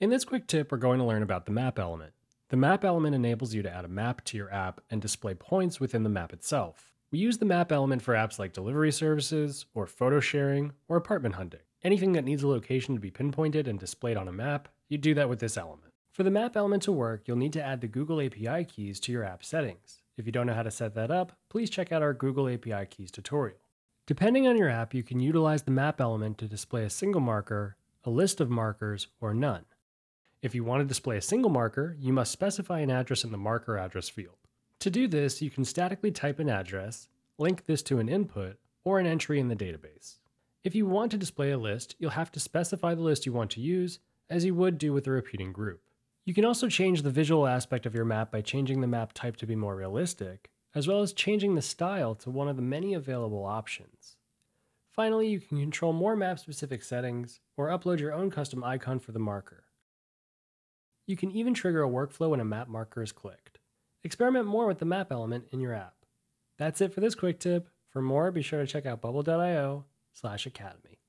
In this quick tip, we're going to learn about the map element. The map element enables you to add a map to your app and display points within the map itself. We use the map element for apps like delivery services, or photo sharing, or apartment hunting. Anything that needs a location to be pinpointed and displayed on a map, you do that with this element. For the map element to work, you'll need to add the Google API keys to your app settings. If you don't know how to set that up, please check out our Google API keys tutorial. Depending on your app, you can utilize the map element to display a single marker, a list of markers, or none. If you want to display a single marker, you must specify an address in the marker address field. To do this, you can statically type an address, link this to an input, or an entry in the database. If you want to display a list, you'll have to specify the list you want to use, as you would do with a repeating group. You can also change the visual aspect of your map by changing the map type to be more realistic, as well as changing the style to one of the many available options. Finally, you can control more map-specific settings, or upload your own custom icon for the marker. You can even trigger a workflow when a map marker is clicked. Experiment more with the map element in your app. That's it for this quick tip. For more, be sure to check out bubble.io slash academy.